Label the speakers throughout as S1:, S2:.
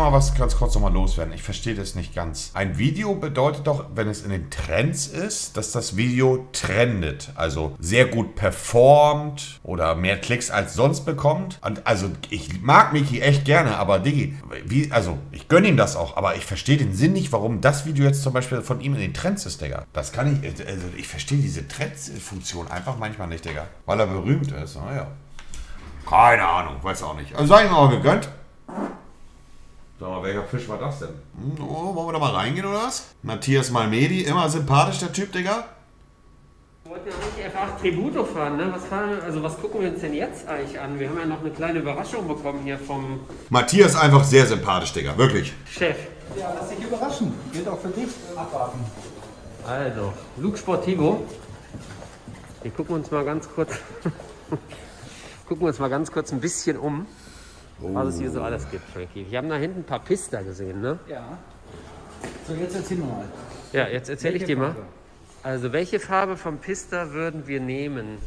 S1: Einmal was ganz kurz nochmal loswerden. Ich verstehe das nicht ganz. Ein Video bedeutet doch, wenn es in den Trends ist, dass das Video trendet. Also sehr gut performt oder mehr Klicks als sonst bekommt. Und also ich mag Miki echt gerne, aber Diggi, wie, also ich gönne ihm das auch, aber ich verstehe den Sinn nicht, warum das Video jetzt zum Beispiel von ihm in den Trends ist, Digga. Das kann ich, also ich verstehe diese Trends-Funktion einfach manchmal nicht, Digga. Weil er berühmt ist. Naja. Keine Ahnung, weiß auch nicht. Also sei ihm auch gegönnt. Sag mal, welcher Fisch war das denn? Hm, oh, wollen wir da mal reingehen oder was? Matthias Malmedi, immer sympathisch, der Typ, Digga.
S2: Wir wollten ja eigentlich F8 Tributo fahren, ne? Was fahren, also was gucken wir uns denn jetzt eigentlich an? Wir haben ja noch eine kleine Überraschung bekommen hier vom
S1: Matthias einfach sehr sympathisch, Digga, wirklich.
S2: Chef.
S3: Ja, lass dich überraschen. Gilt auch für dich. Abwarten.
S2: Also, Luke Sportivo. Wir gucken uns mal ganz kurz, gucken uns mal ganz kurz ein bisschen um, was es hier so alles gibt, Frankie. Wir haben da hinten ein paar Pista gesehen, ne?
S3: Ja. So, jetzt erzähl mal.
S2: Ja, jetzt erzähle ich dir mal.
S3: Farbe?
S2: Also, welche Farbe vom Pista würden wir nehmen?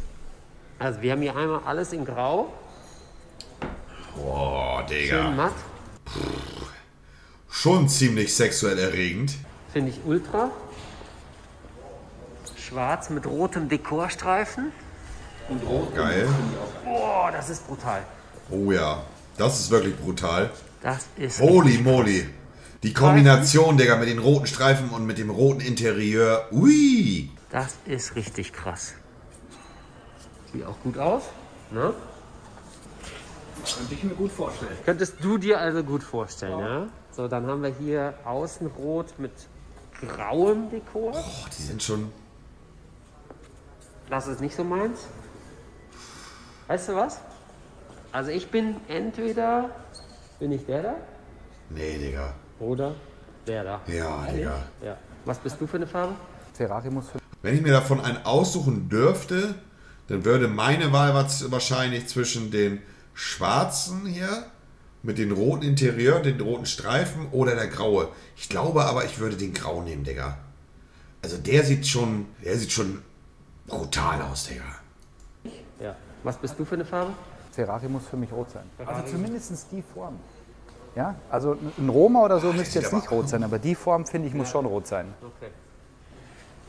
S2: Also, wir haben hier einmal alles in Grau,
S1: Boah,
S2: schön
S1: Digga.
S2: matt,
S1: Schon ziemlich sexuell erregend.
S2: finde ich ultra. Schwarz mit rotem Dekorstreifen.
S3: Und rot.
S1: Geil.
S2: Boah, das ist brutal.
S1: Oh ja, das ist wirklich brutal.
S2: Das ist
S1: Holy moly. Die Kombination, Digga, mit den roten Streifen und mit dem roten Interieur. Ui.
S2: Das ist richtig krass. Sieht auch gut aus. Ne?
S3: Könnte ich mir gut vorstellen.
S2: Könntest du dir also gut vorstellen, ja? So, dann haben wir hier Außenrot mit grauem Dekor.
S1: Boah, die sind schon.
S2: Das ist nicht so meins. Weißt du was? Also ich bin entweder bin ich der da
S1: Nee, Digga.
S2: oder der da.
S1: Ja, Digga.
S2: Ja. Was bist du für eine Farbe?
S3: Ferrari muss für
S1: Wenn ich mir davon einen aussuchen dürfte, dann würde meine Wahl wahrscheinlich zwischen den schwarzen hier mit den roten Interieur, den roten Streifen oder der graue. Ich glaube aber, ich würde den grau nehmen, Digga. Also der sieht schon, der sieht schon brutal aus, Digga.
S2: Ja. Was bist du für eine Farbe?
S3: Ferrari muss für mich rot sein. Also zumindest die Form. Ja, also ein Roma oder so müsste
S1: sieht
S3: jetzt nicht rot sein, aber die Form finde ich muss schon rot sein.
S2: Okay.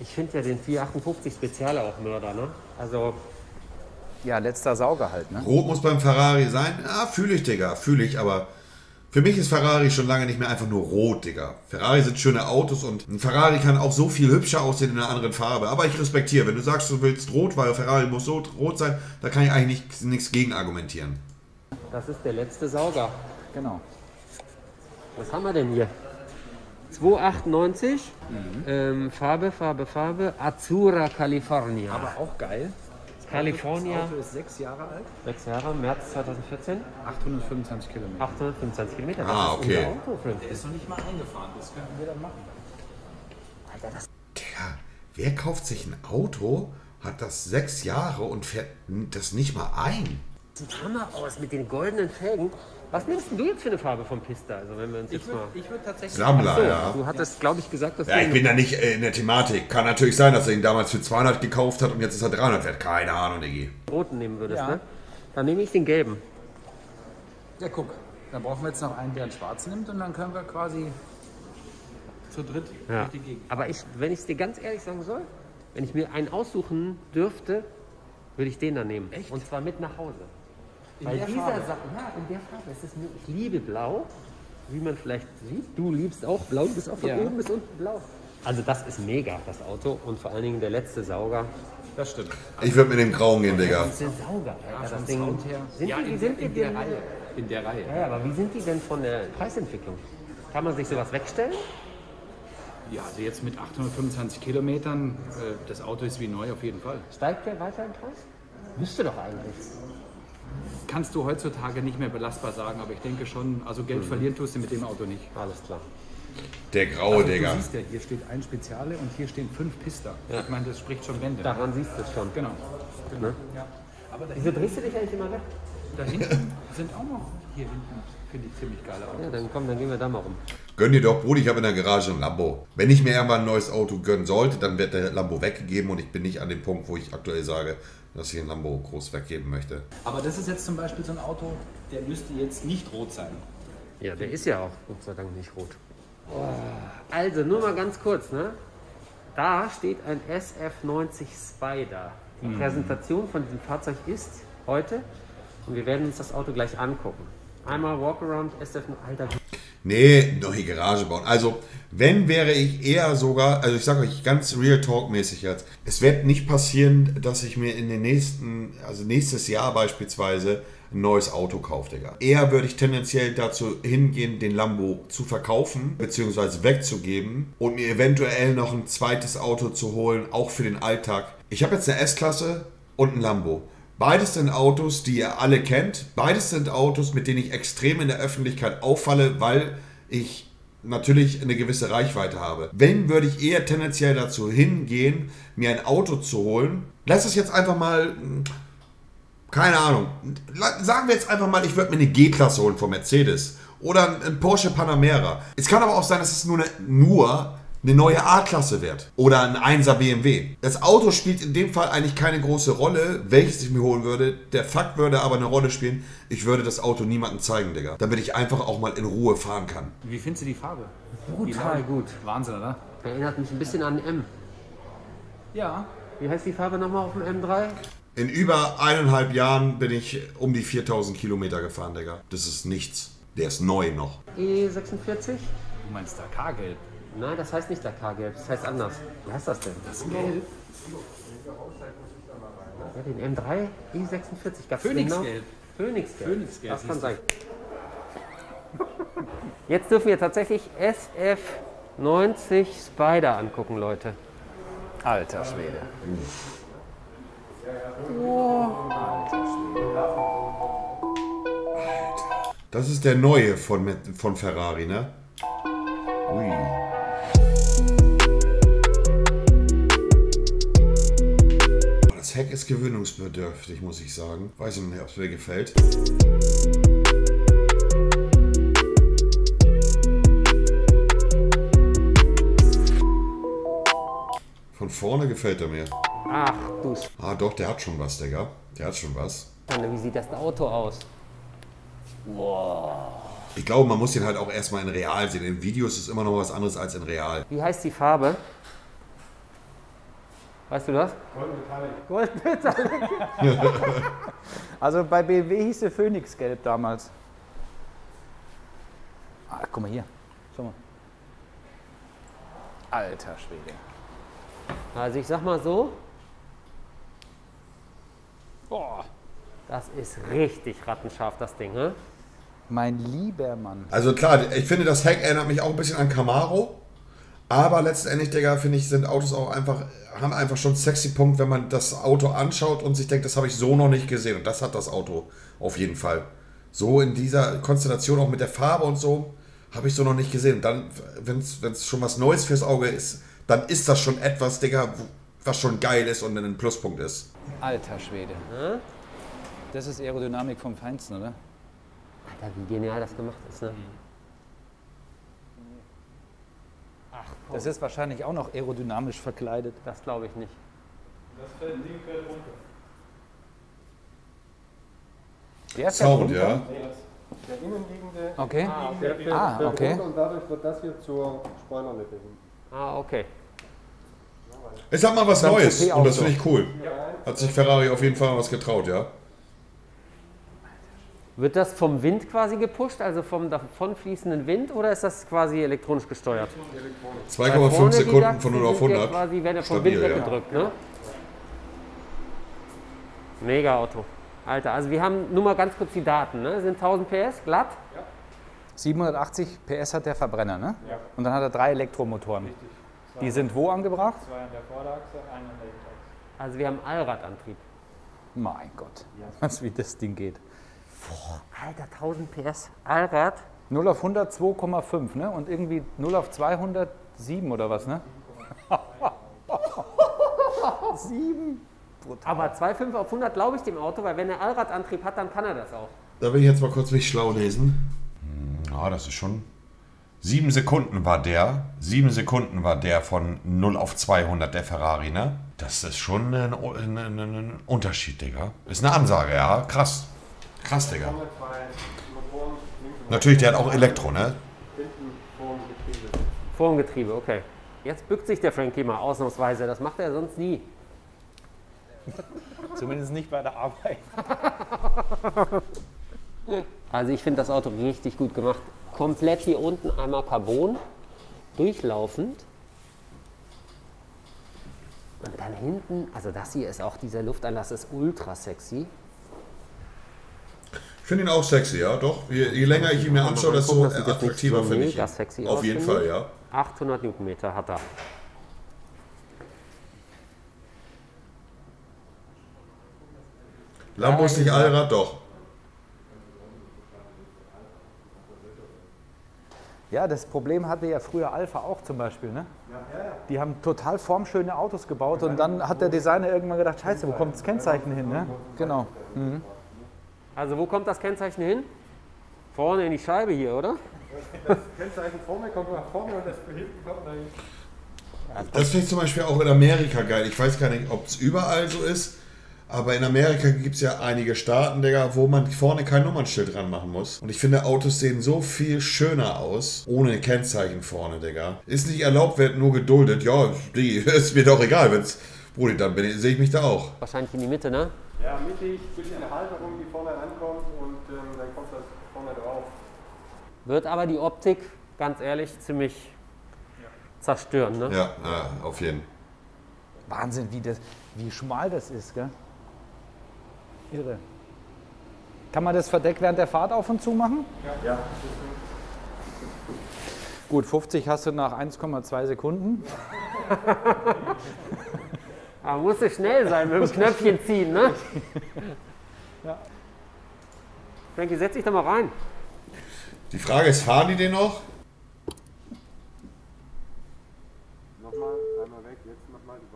S2: Ich finde ja den 458 Spezial auch Mörder, ne? Also
S3: Ja, letzter Sauger halt, ne?
S1: Rot muss beim Ferrari sein? Ja, fühle ich, Digga, fühle ich, aber für mich ist Ferrari schon lange nicht mehr einfach nur rot, Digga. Ferrari sind schöne Autos und ein Ferrari kann auch so viel hübscher aussehen in einer anderen Farbe. Aber ich respektiere, wenn du sagst, du willst rot, weil Ferrari muss so rot sein, da kann ich eigentlich nichts, nichts gegen argumentieren.
S2: das ist der letzte Sauger.
S3: Genau.
S2: Was haben wir denn hier? 298. Ähm, Farbe, Farbe, Farbe. Azura California.
S3: Aber auch geil.
S2: California.
S3: Das Auto ist sechs Jahre alt,
S2: Sechs Jahre, März 2014.
S3: 825 Kilometer.
S2: 825 Kilometer.
S1: Ah,
S2: ist
S1: okay.
S2: unser Auto, Frankie.
S3: Ist noch nicht mal eingefahren, das könnten wir dann machen.
S2: Alter, das
S1: Digga, wer kauft sich ein Auto, hat das sechs Jahre und fährt das nicht mal ein?
S2: sieht Hammer aus mit den goldenen Felgen. Was nimmst du jetzt für eine Farbe vom Pista? Also wenn wir uns jetzt mal...
S3: Ich würde tatsächlich.
S1: Sammler,
S2: So,
S1: ja.
S2: Du hattest, glaube ich, gesagt, dass
S1: Ja, ich bin da nicht äh, in der Thematik. Kann natürlich sein, dass er ihn damals für 200 gekauft hat und jetzt ist er 300 wert. Keine Ahnung, Diggi.
S2: den roten nehmen würdest,
S3: Ja.
S2: ne? Dann nehme ich den gelben.
S3: Ja, guck. Dann brauchen wir jetzt noch einen, der einen schwarzen nimmt und dann können wir quasi zu dritt
S2: Ja.
S3: durch die Gegend.
S2: Aber ich, wenn ich es dir ganz ehrlich sagen soll, wenn ich mir einen aussuchen dürfte, würde ich den dann nehmen.
S3: Echt?
S2: Und zwar mit nach Hause.
S3: In
S2: Weil
S3: der
S2: dieser
S3: Farbe?
S2: Sa ja, in der Farbe. Es ist mir, ich liebe Blau, wie man vielleicht sieht. Du liebst auch Blau, du bist auch von
S3: Ja.
S2: oben bis unten blau. Also das ist mega, das Auto. Und vor allen Dingen der letzte Sauger.
S3: Das stimmt.
S1: Ich würde mit dem Grauen gehen, Digga.
S2: Diese Sauger, Alter, das
S3: Vom
S2: Ding.
S3: Sound her.
S2: Sind
S3: ja,
S2: die,
S3: in,
S2: sind die
S3: in der
S2: denn?
S3: Reihe. In der Reihe.
S2: Ja, ja, aber wie sind die denn von der Preisentwicklung? Kann man sich sowas wegstellen?
S3: Ja, also jetzt mit 825 Kilometern, äh, das Auto ist wie neu auf jeden Fall.
S2: Steigt der weiter im Preis? Müsste doch eigentlich.
S3: Kannst du heutzutage nicht mehr belastbar sagen, aber ich denke schon, also Geld verlieren tust du mit dem Auto nicht.
S2: Alles klar.
S1: Der Graue,
S3: Also
S1: Digga.
S3: Du siehst ja, hier steht ein Speziale und hier stehen fünf Pista. Ich meine, das spricht schon Wände.
S2: Daran siehst du es schon.
S3: Genau.
S2: Ne?
S3: Ja.
S2: Wieso drehst du dich eigentlich immer weg?
S3: da hinten sind auch noch, hier hinten, finde ich ziemlich geile Autos.
S2: Ja, dann komm, dann gehen wir da mal rum.
S1: Gönn dir doch, Bruder, ich habe in der Garage ein Lambo. Wenn ich mir irgendwann ein neues Auto gönnen sollte, dann wird der Lambo weggegeben und ich bin nicht an dem Punkt, wo ich aktuell sage, dass ich ein Lambo groß weggeben möchte.
S3: Aber das ist jetzt zum Beispiel so ein Auto, der müsste jetzt nicht rot sein.
S2: Ja, der ist ja auch Gott sei Dank nicht rot. Oh. Also, nur mal ganz kurz, ne? Da steht ein SF90 Spider. Die Präsentation von diesem Fahrzeug ist heute und wir werden uns das Auto gleich angucken. Einmal Walkaround SF, Alter,
S1: Nee, neue Garage bauen. Also, wenn wäre ich eher sogar, also ich sage euch ganz Real Talk mäßig jetzt, es wird nicht passieren, dass ich mir in den nächsten, also nächstes Jahr beispielsweise ein neues Auto kaufe, Digga. Eher würde ich tendenziell dazu hingehen, den Lambo zu verkaufen, beziehungsweise wegzugeben und mir eventuell noch ein zweites Auto zu holen, auch für den Alltag. Ich habe jetzt eine S-Klasse und ein Lambo. Beides sind Autos, die ihr alle kennt. Beides sind Autos, mit denen ich extrem in der Öffentlichkeit auffalle, weil ich natürlich eine gewisse Reichweite habe. Wenn, würde ich eher tendenziell dazu hingehen, mir ein Auto zu holen. Lass es jetzt einfach mal, keine Ahnung, sagen wir jetzt einfach mal, ich würde mir eine G-Klasse holen von Mercedes. Oder ein Porsche Panamera. Es kann aber auch sein, dass es nur eine, nur eine neue A-Klasse wird. Oder ein 1er BMW. Das Auto spielt in dem Fall eigentlich keine große Rolle, welches ich mir holen würde. Der Fakt würde aber eine Rolle spielen, ich würde das Auto niemandem zeigen, Digga. Damit ich einfach auch mal in Ruhe fahren kann.
S3: Wie findest du die Farbe?
S2: brutal gut.
S3: Wahnsinn, oder?
S2: Erinnert mich ein bisschen an M.
S3: Ja.
S2: Wie heißt die Farbe nochmal auf dem M3?
S1: In über eineinhalb Jahren bin ich um die 4000 Kilometer gefahren, Digga. Das ist nichts. Der ist neu noch.
S2: E46?
S3: Du meinst Dakar-Gelb?
S2: Nein, das heißt nicht Dakar-Gelb, das heißt anders. Wie heißt das denn? Das Gelb? Ja, den M3 E46 gab es
S3: Phoenixgelb.
S2: Phoenixgelb.
S3: Phoenixgelb
S2: Das kann sein. Jetzt dürfen wir tatsächlich SF90 Spider angucken, Leute.
S3: Alter Schwede.
S1: Das ist der neue von, von Ferrari, ne? Ui. Das Heck ist gewöhnungsbedürftig, muss ich sagen. Weiß ich nicht, ob es mir gefällt. Von vorne gefällt er mir.
S2: Ach du
S1: Ah, doch, der hat schon was, Digga. Der hat schon was.
S2: Wie sieht das Auto aus?
S1: Ich glaube, man muss den halt auch erstmal in real sehen. In Videos ist es immer noch was anderes als in real.
S2: Wie heißt die Farbe? Weißt du das? Gold Metallic.
S3: Also bei BMW hieß der Phoenixgelb damals. Ah, guck mal hier. Schau mal. Alter Schwede.
S2: Also ich sag mal so,
S3: Boah.
S2: das ist richtig rattenscharf, das Ding, ne?
S3: Mein lieber Mann.
S1: Also klar, ich finde, das Heck erinnert mich auch ein bisschen an Camaro. Aber letztendlich, Digga, finde ich, sind Autos auch einfach, haben einfach schon einen sexy Punkt, wenn man das Auto anschaut und sich denkt, das habe ich so noch nicht gesehen. Und das hat das Auto auf jeden Fall. So in dieser Konstellation, auch mit der Farbe und so, habe ich so noch nicht gesehen. Und dann, wenn es schon was Neues fürs Auge ist, dann ist das schon etwas, Digga, was schon geil ist und ein Pluspunkt ist.
S3: Alter Schwede. Das ist Aerodynamik vom Feinsten, oder?
S2: Alter, wie genial das gemacht ist, ne?
S3: Das ist wahrscheinlich auch noch aerodynamisch verkleidet.
S2: Das glaube ich nicht.
S3: Der fährt
S1: Sound,
S3: runter?
S1: ja.
S4: Der innenliegende
S3: Okay.
S4: der fährt,
S3: Ah,
S4: fährt
S3: okay.
S4: runter und dadurch wird das hier zur Spoilerlippe hin.
S2: Ah, okay.
S1: Ich sag mal was Neues und das finde ich cool. Hat sich Ferrari auf jeden Fall was getraut, ja.
S2: Wird das vom Wind quasi gepusht, also vom davon fließenden Wind, oder ist das quasi elektronisch gesteuert? Weil
S1: 2,5
S2: vorne die
S1: Sekunden von 0 auf
S2: sind ja
S1: 100.
S2: quasi werden ja vom
S1: Stabil,
S2: Wind
S1: ja.
S2: weggedrückt, ne? Mega Auto. Alter, also wir haben nur mal ganz kurz die Daten, ne? Sind 1000 PS, glatt.
S3: 780 PS hat der Verbrenner, ne? Ja. Und dann hat er drei Elektromotoren. Die sind wo angebracht?
S5: Zwei an der Vorderachse, einer an der Hinterachse.
S2: Also wir haben Allradantrieb.
S3: Mein Gott, was wie das Ding geht.
S2: Alter, 1000 PS, Allrad.
S3: 0 auf 100 2,5, ne? Und irgendwie 0 auf 200 7 oder was, ne? 7?
S2: Aber 2,5 auf 100 glaube ich dem Auto, weil wenn er Allradantrieb hat, dann kann er das auch.
S1: Da will ich jetzt mal kurz mich schlau lesen. Ja, das ist schon. Sieben Sekunden war der. Sieben Sekunden war der von 0 auf 200 der Ferrari, ne? Das ist schon ein, ein, ein, ein Unterschied, Digga. Ist eine Ansage, ja. Krass. Krass, Digga. Natürlich, der hat auch Elektro, ne?
S4: Hinten vorm Getriebe.
S2: Vor dem Getriebe, okay. Jetzt bückt sich der Frankie mal ausnahmsweise. Das macht er sonst nie.
S3: Zumindest nicht bei der Arbeit.
S2: Also ich finde das Auto richtig gut gemacht. Komplett hier unten einmal Carbon, durchlaufend. Und dann hinten, also das hier ist auch, dieser Lufteinlass ist ultra sexy.
S1: Ich finde ihn auch sexy, ja, doch. Je, je länger ich ihn mir anschaue, desto attraktiver finde ich ihn.
S2: sexy
S1: Auf jeden Fall, ja.
S2: 800 Newtonmeter hat er.
S1: Lambo ist nicht Allrad, doch.
S3: Ja, das Problem hatte ja früher Alpha auch zum Beispiel. Ne? Die haben total formschöne Autos gebaut und dann hat der Designer irgendwann gedacht, scheiße, wo kommt das Kennzeichen hin? Ne? Genau.
S2: Also wo kommt das Kennzeichen hin? Vorne in die Scheibe hier, oder?
S4: Kennzeichen vorne kommt nach vorne und das hinten kommt nach
S1: Das finde ich zum Beispiel auch in Amerika geil. Ich weiß gar nicht, ob es überall so ist, aber in Amerika gibt es ja einige Staaten, Digga, wo man vorne kein Nummernschild dran machen muss. Und ich finde, Autos sehen so viel schöner aus, ohne Kennzeichen vorne, Digga. Ist nicht erlaubt, wird nur geduldet. Ja, die, ist mir doch egal, wenn's. Brudi, dann sehe ich mich da auch.
S2: Wahrscheinlich in die Mitte, ne?
S4: Ja, mittig, bisschen eine Halterung, die vorne ankommt und ähm, dann kommt das vorne drauf.
S2: Wird aber die Optik, ganz ehrlich, ziemlich zerstören, ne?
S1: Ja, ja auf jeden
S3: Wahnsinn, wie, das, wie schmal das ist. Gell? Irre. Kann man das Verdeck während der Fahrt auf und zu machen?
S4: Ja.
S3: Gut, 50 hast du nach 1,2 Sekunden.
S2: Aber musst du schnell sein mit dem Knöpfchen ziehen, ne?
S3: Ja.
S2: Frankie, setz dich da mal rein.
S1: Die Frage ist, fahren die den noch?
S4: Nochmal, einmal weg, jetzt nochmal die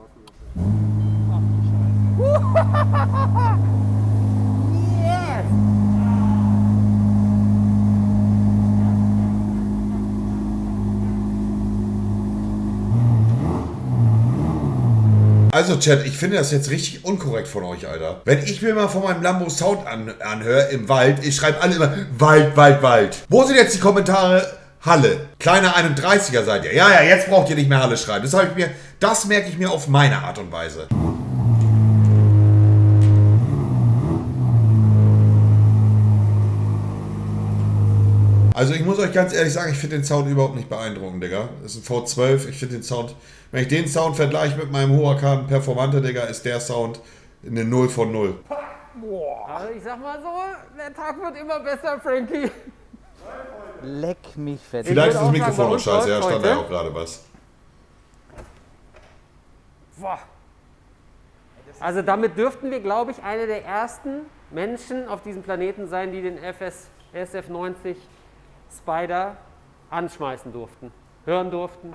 S4: Wasserwasser.
S1: Also, Chat, ich finde das jetzt richtig unkorrekt von euch, Alter. Wenn ich mir mal von meinem Lambo Sound an, anhöre im Wald, ich schreibe alle immer Wald, Wald, Wald. Wo sind jetzt die Kommentare? Halle. Kleiner 31er seid ihr. Ja, ja, jetzt braucht ihr nicht mehr Halle schreiben. Das, das merke ich mir auf meine Art und Weise. Also ich muss euch ganz ehrlich sagen, ich finde den Sound überhaupt nicht beeindruckend, Digga. Das ist ein V12. Ich finde den Sound, wenn ich den Sound vergleiche mit meinem Huracan Performante, Digga, ist der Sound eine 0 von 0.
S2: Also ich sag mal so, der Tag wird immer besser, Frankie.
S3: Leck mich fett.
S1: Vielleicht ist das Mikrofon auch scheiße, ja, stand da ja auch gerade was.
S2: Boah. Also damit dürften wir, glaube ich, eine der ersten Menschen auf diesem Planeten sein, die den FS, SF90 Spider anschmeißen durften, hören durften.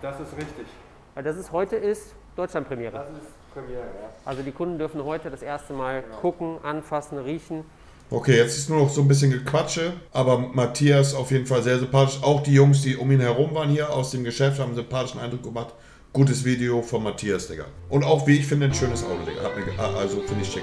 S4: Das ist richtig.
S2: Weil das ist heute ist Deutschlandpremiere.
S4: Das ist Premiere, ja.
S2: Also die Kunden dürfen heute das erste Mal gucken, anfassen, riechen.
S1: Okay, jetzt ist nur noch so ein bisschen Gequatsche, aber Matthias auf jeden Fall sehr sympathisch. Auch die Jungs, die um ihn herum waren hier aus dem Geschäft, haben einen sympathischen Eindruck gemacht. Gutes Video von Matthias, Digga. Und auch, wie ich finde, ein schönes Auto, Digga. Hat mir, ge- also finde ich schick.